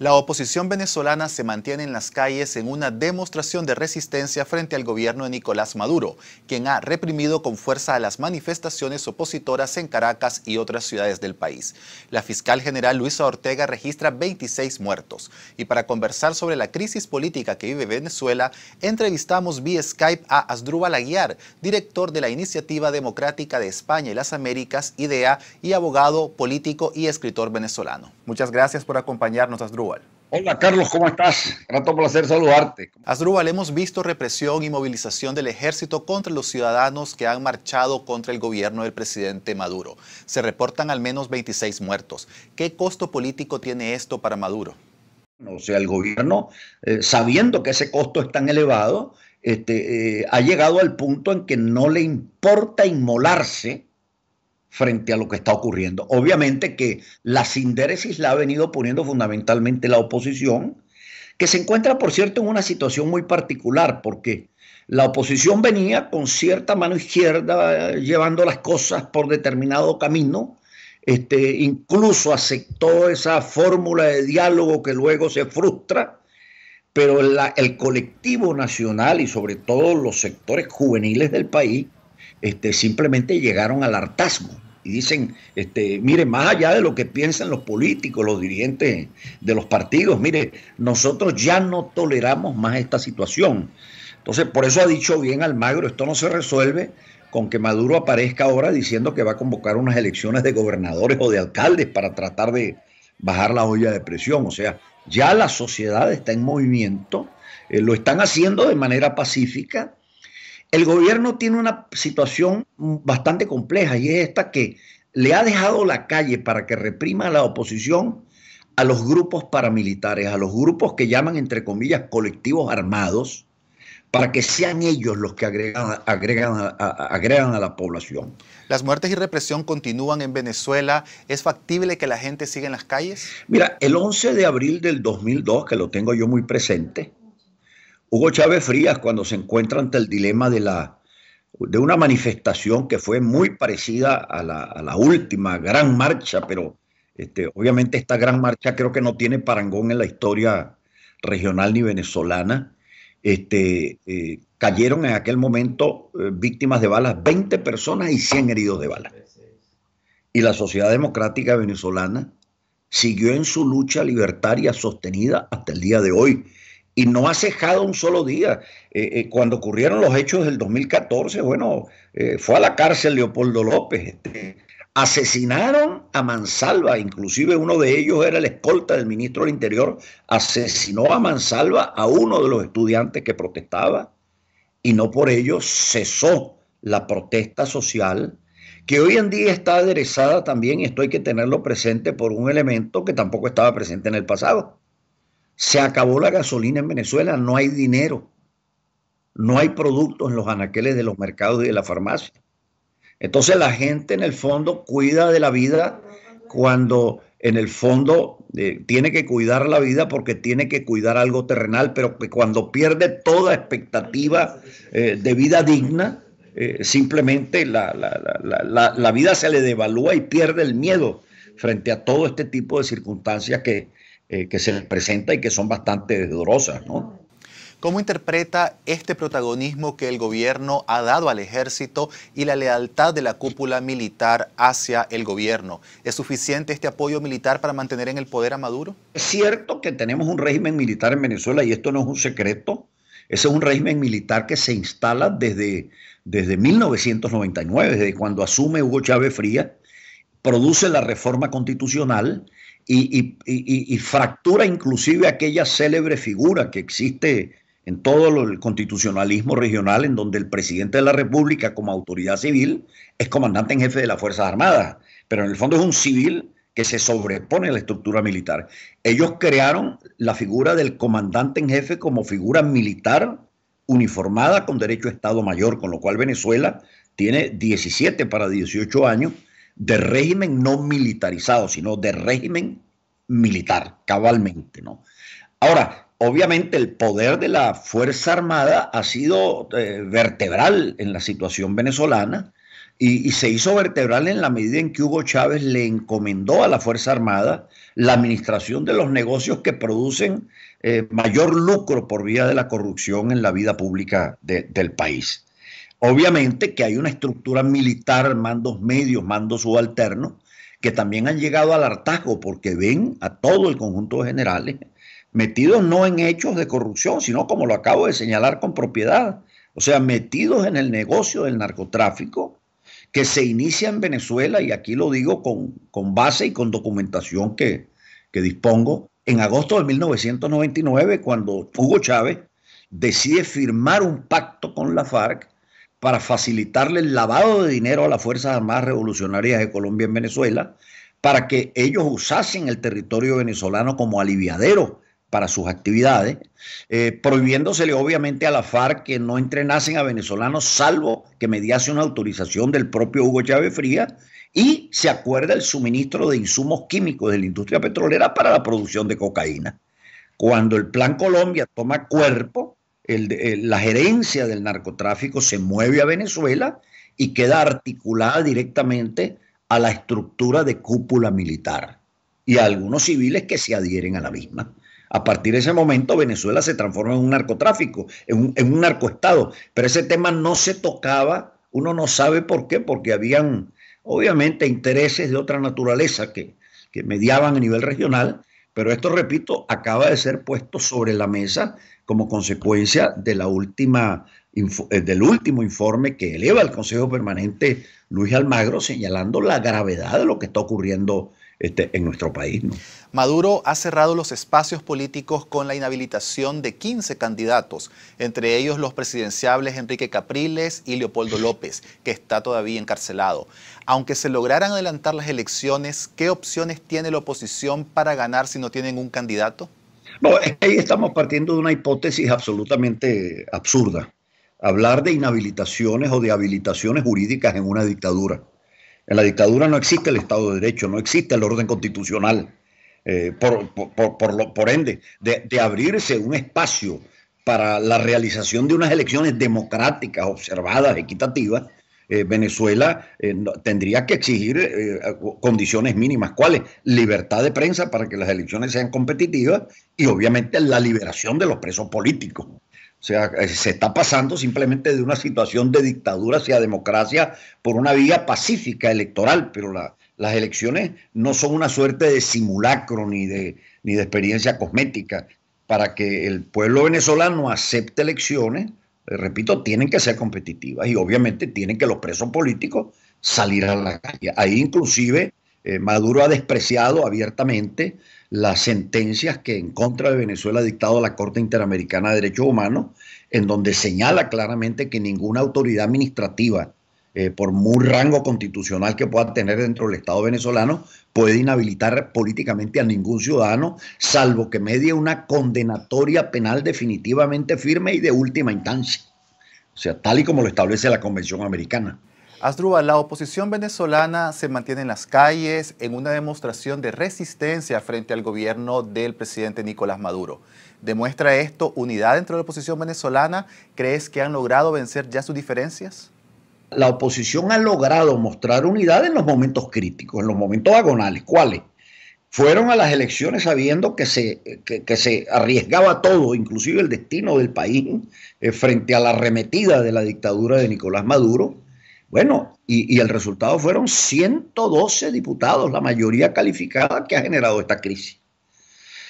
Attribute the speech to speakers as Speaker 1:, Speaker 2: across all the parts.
Speaker 1: La oposición venezolana se mantiene en las calles en una demostración de resistencia frente al gobierno de Nicolás Maduro, quien ha reprimido con fuerza a las manifestaciones opositoras en Caracas y otras ciudades del país. La fiscal general Luisa Ortega registra 26 muertos. Y para conversar sobre la crisis política que vive Venezuela, entrevistamos vía Skype a Asdrúbal Aguiar, director de la Iniciativa Democrática de España y las Américas, IDEA, y abogado, político y escritor venezolano. Muchas gracias por acompañarnos, Asdrúbal.
Speaker 2: Hola Carlos, ¿cómo estás? Rato placer saludarte.
Speaker 1: Asdrúbal, hemos visto represión y movilización del ejército contra los ciudadanos que han marchado contra el gobierno del presidente Maduro. Se reportan al menos 26 muertos. ¿Qué costo político tiene esto para Maduro?
Speaker 2: O sea, el gobierno, eh, sabiendo que ese costo es tan elevado, este, eh, ha llegado al punto en que no le importa inmolarse frente a lo que está ocurriendo. Obviamente que la sindéresis la ha venido poniendo fundamentalmente la oposición, que se encuentra, por cierto, en una situación muy particular, porque la oposición venía con cierta mano izquierda llevando las cosas por determinado camino, este, incluso aceptó esa fórmula de diálogo que luego se frustra, pero el colectivo nacional y sobre todo los sectores juveniles del país este, simplemente llegaron al hartazgo y dicen, este, mire, más allá de lo que piensan los políticos, los dirigentes de los partidos, mire, nosotros ya no toleramos más esta situación. Entonces, por eso ha dicho bien Almagro, esto no se resuelve con que Maduro aparezca ahora diciendo que va a convocar unas elecciones de gobernadores o de alcaldes para tratar de bajar la olla de presión. O sea, ya la sociedad está en movimiento, eh, lo están haciendo de manera pacífica el gobierno tiene una situación bastante compleja y es esta que le ha dejado la calle para que reprima a la oposición a los grupos paramilitares, a los grupos que llaman, entre comillas, colectivos armados, para que sean ellos los que agregan, agregan, agregan a la población.
Speaker 1: ¿Las muertes y represión continúan en Venezuela? ¿Es factible que la gente siga en las calles?
Speaker 2: Mira, el 11 de abril del 2002, que lo tengo yo muy presente, Hugo Chávez Frías, cuando se encuentra ante el dilema de, la, de una manifestación que fue muy parecida a la, última gran marcha, pero este, obviamente esta gran marcha creo que no tiene parangón en la historia regional ni venezolana. Este, eh, cayeron en aquel momento eh, víctimas de balas 20 personas y 100 heridos de balas. Y la sociedad democrática venezolana siguió en su lucha libertaria sostenida hasta el día de hoy y no ha cejado un solo día. Eh, eh, cuando ocurrieron los hechos del 2014, bueno, eh, fue a la cárcel Leopoldo López. Este, asesinaron a Mansalva, inclusive uno de ellos era el escolta del ministro del Interior, asesinó a Mansalva a uno de los estudiantes que protestaba y no por ello cesó la protesta social que hoy en día está aderezada también, y esto hay que tenerlo presente por un elemento que tampoco estaba presente en el pasado se acabó la gasolina en Venezuela, no hay dinero, no hay productos en los anaqueles de los mercados y de la farmacia. Entonces la gente en el fondo cuida de la vida cuando en el fondo eh, tiene que cuidar la vida porque tiene que cuidar algo terrenal, pero cuando pierde toda expectativa eh, de vida digna, eh, simplemente la, la, vida se le devalúa y pierde el miedo frente a todo este tipo de circunstancias que, eh, que se les presenta y que son bastante dolorosas, ¿no?
Speaker 1: ¿Cómo interpreta este protagonismo que el gobierno ha dado al ejército y la lealtad de la cúpula militar hacia el gobierno? ¿Es suficiente este apoyo militar para mantener en el poder a Maduro?
Speaker 2: Es cierto que tenemos un régimen militar en Venezuela y esto no es un secreto. Ese es un régimen militar que se instala desde, desde 1999, desde cuando asume Hugo Chávez Frías, produce la reforma constitucional y, fractura inclusive aquella célebre figura que existe en todo el constitucionalismo regional, en donde el presidente de la República como autoridad civil es comandante en jefe de las Fuerzas Armadas, pero en el fondo es un civil que se sobrepone a la estructura militar. Ellos crearon la figura del comandante en jefe como figura militar uniformada con derecho a Estado Mayor, con lo cual Venezuela tiene 17 para 18 años de régimen no militarizado, sino de régimen militar, cabalmente, ¿no? Ahora, obviamente el poder de la Fuerza Armada ha sido eh, vertebral en la situación venezolana y, se hizo vertebral en la medida en que Hugo Chávez le encomendó a la Fuerza Armada la administración de los negocios que producen eh, mayor lucro por vía de la corrupción en la vida pública del país. Obviamente que hay una estructura militar, mandos medios, mandos subalternos, que también han llegado al hartazgo porque ven a todo el conjunto de generales metidos no en hechos de corrupción, sino como lo acabo de señalar con propiedad, o sea, metidos en el negocio del narcotráfico que se inicia en Venezuela, y aquí lo digo con, con base y con documentación que, que dispongo, en agosto de 1999, cuando Hugo Chávez decide firmar un pacto con la FARC para facilitarle el lavado de dinero a las Fuerzas Armadas Revolucionarias de Colombia en Venezuela, para que ellos usasen el territorio venezolano como aliviadero para sus actividades, eh, prohibiéndosele obviamente a la FARC que no entrenasen a venezolanos, salvo que mediase una autorización del propio Hugo Chávez Frías, y se acuerda el suministro de insumos químicos de la industria petrolera para la producción de cocaína. Cuando el Plan Colombia toma cuerpo, la gerencia del narcotráfico se mueve a Venezuela y queda articulada directamente a la estructura de cúpula militar y a algunos civiles que se adhieren a la misma. A partir de ese momento, Venezuela se transforma en un narcotráfico, en un, narcoestado. Pero ese tema no se tocaba, uno no sabe por qué, porque habían, obviamente, intereses de otra naturaleza que, que mediaban a nivel regional. Pero esto, repito, acaba de ser puesto sobre la mesa como consecuencia de la última, eh, del último informe que eleva el Consejo Permanente Luis Almagro, señalando la gravedad de lo que está ocurriendo este, en nuestro país.
Speaker 1: Maduro ha cerrado los espacios políticos con la inhabilitación de 15 candidatos, entre ellos los presidenciables Enrique Capriles y Leopoldo López, que está todavía encarcelado. Aunque se lograran adelantar las elecciones, ¿qué opciones tiene la oposición para ganar si no tienen un candidato?
Speaker 2: No, ahí estamos partiendo de una hipótesis absolutamente absurda. Hablar de inhabilitaciones o de habilitaciones jurídicas en una dictadura. En la dictadura no existe el Estado de Derecho, no existe el orden constitucional. Eh, por, ende, de, abrirse un espacio para la realización de unas elecciones democráticas, observadas, equitativas, eh, Venezuela eh, tendría que exigir condiciones mínimas. ¿Cuáles? Libertad de prensa para que las elecciones sean competitivas y obviamente la liberación de los presos políticos. O sea, eh, se está pasando simplemente de una situación de dictadura hacia democracia por una vía pacífica electoral, pero las elecciones no son una suerte de simulacro ni de, ni de experiencia cosmética. Para que el pueblo venezolano acepte elecciones, eh, repito, tienen que ser competitivas y obviamente tienen que los presos políticos salir a la calle. Ahí inclusive eh, Maduro ha despreciado abiertamente las sentencias que en contra de Venezuela ha dictado la Corte Interamericana de Derechos Humanos, en donde señala claramente que ninguna autoridad administrativa, eh, por muy rango constitucional que pueda tener dentro del Estado venezolano, puede inhabilitar políticamente a ningún ciudadano, salvo que medie una condenatoria penal definitivamente firme y de última instancia. O sea, tal y como lo establece la Convención Americana.
Speaker 1: La oposición venezolana se mantiene en las calles en una demostración de resistencia frente al gobierno del presidente Nicolás Maduro. ¿Demuestra esto unidad dentro de la oposición venezolana? ¿Crees que han logrado vencer ya sus diferencias?
Speaker 2: La oposición ha logrado mostrar unidad en los momentos críticos, en los momentos agonales. ¿Cuáles? Fueron a las elecciones sabiendo que se, que, se arriesgaba todo, inclusive el destino del país, eh, frente a la arremetida de la dictadura de Nicolás Maduro bueno, y, el resultado fueron 112 diputados, la mayoría calificada que ha generado esta crisis.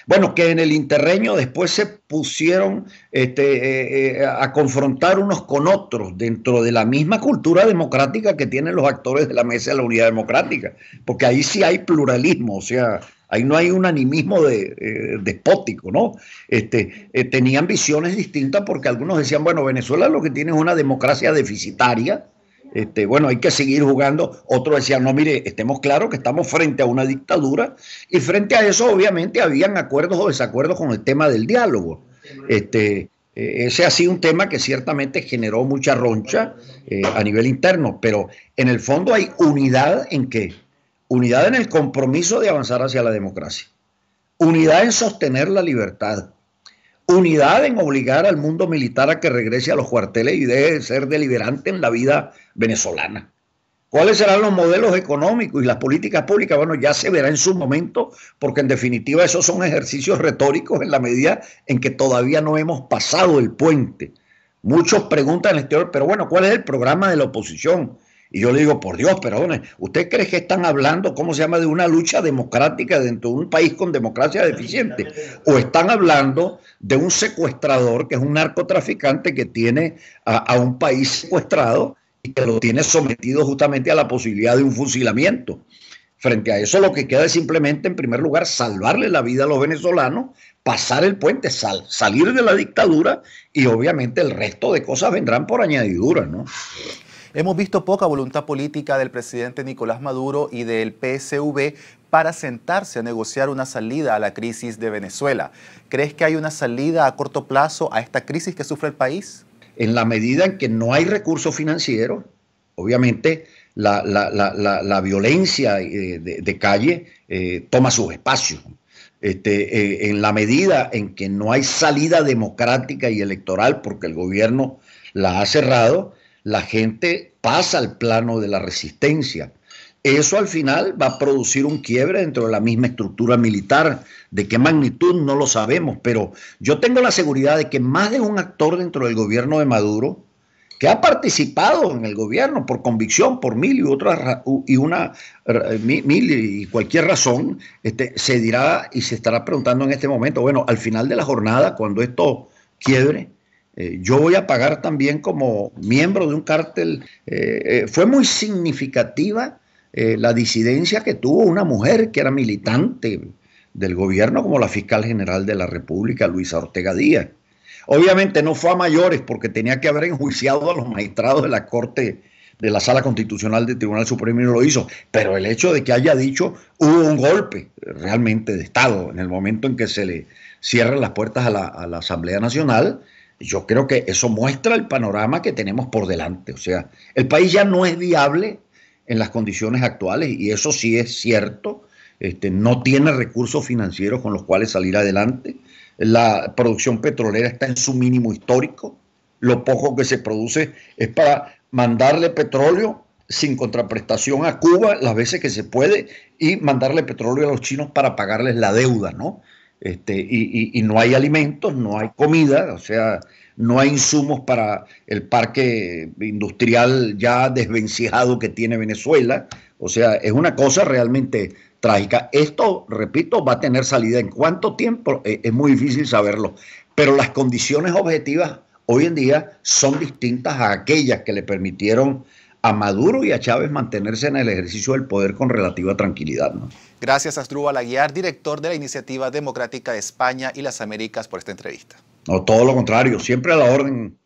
Speaker 2: Bueno, que en el interreño después se pusieron este, eh, eh, a confrontar unos con otros dentro de la misma cultura democrática que tienen los actores de la mesa de la unidad democrática, porque ahí sí hay pluralismo, o sea, ahí no hay un animismo de, eh, despótico, ¿no? Este, tenían visiones distintas porque algunos decían, bueno, Venezuela lo que tiene es una democracia deficitaria, este, bueno, hay que seguir jugando. Otros decían, no, mire, estemos claros que estamos frente a una dictadura y frente a eso obviamente habían acuerdos o desacuerdos con el tema del diálogo. Este, eh, ese ha sido un tema que ciertamente generó mucha roncha eh, a nivel interno, pero en el fondo hay unidad en qué? Unidad en el compromiso de avanzar hacia la democracia, unidad en sostener la libertad, unidad en obligar al mundo militar a que regrese a los cuarteles y deje de ser deliberante en la vida venezolana. ¿Cuáles serán los modelos económicos y las políticas públicas? Bueno, ya se verá en su momento, porque en definitiva esos son ejercicios retóricos en la medida en que todavía no hemos pasado el puente. Muchos preguntan el exterior, pero bueno, ¿cuál es el programa de la oposición? Y yo le digo, por Dios, perdone, ¿usted cree que están hablando, cómo se llama, de una lucha democrática dentro de un país con democracia deficiente? ¿O están hablando de un secuestrador, que es un narcotraficante que tiene a, un país secuestrado y que lo tiene sometido justamente a la posibilidad de un fusilamiento? Frente a eso lo que queda es simplemente, en primer lugar, salvarle la vida a los venezolanos, pasar el puente, salir de la dictadura y obviamente el resto de cosas vendrán por añadidura, ¿no?
Speaker 1: Hemos visto poca voluntad política del presidente Nicolás Maduro y del PSV para sentarse a negociar una salida a la crisis de Venezuela. ¿Crees que hay una salida a corto plazo a esta crisis que sufre el país?
Speaker 2: En la medida en que no hay recursos financieros, obviamente la, violencia eh, de, calle eh, toma sus espacios. Este, eh, en la medida en que no hay salida democrática y electoral porque el gobierno la ha cerrado, la gente pasa al plano de la resistencia. Eso al final va a producir un quiebre dentro de la misma estructura militar. ¿De qué magnitud? No lo sabemos, pero yo tengo la seguridad de que más de un actor dentro del gobierno de Maduro, que ha participado en el gobierno por convicción, por mil y otras y una mil y cualquier razón, este, se dirá y se estará preguntando en este momento, bueno, al final de la jornada, cuando esto quiebre, eh, yo voy a pagar también como miembro de un cártel. Eh, eh, fue muy significativa la disidencia que tuvo una mujer que era militante del gobierno como la fiscal general de la República, Luisa Ortega Díaz. Obviamente no fue a mayores porque tenía que haber enjuiciado a los magistrados de la Corte de la Sala Constitucional del Tribunal Supremo y no lo hizo, pero el hecho de que haya dicho hubo un golpe realmente de Estado en el momento en que se le cierran las puertas a la, a la Asamblea Nacional, yo creo que eso muestra el panorama que tenemos por delante. O sea, el país ya no es viable en las condiciones actuales y eso sí es cierto. Este, no tiene recursos financieros con los cuales salir adelante. La producción petrolera está en su mínimo histórico. Lo poco que se produce es para mandarle petróleo sin contraprestación a Cuba las veces que se puede y mandarle petróleo a los chinos para pagarles la deuda, ¿no? Este, y, no hay alimentos, no hay comida, o sea, no hay insumos para el parque industrial ya desvencijado que tiene Venezuela. O sea, es una cosa realmente trágica. Esto, repito, va a tener salida. ¿En cuánto tiempo? Eh, es muy difícil saberlo. Pero las condiciones objetivas hoy en día son distintas a aquellas que le permitieron a Maduro y a Chávez mantenerse en el ejercicio del poder con relativa tranquilidad. ¿no?
Speaker 1: Gracias, Asdrúbal Aguiar, director de la Iniciativa Democrática de España y las Américas, por esta entrevista.
Speaker 2: No, todo lo contrario, siempre a la orden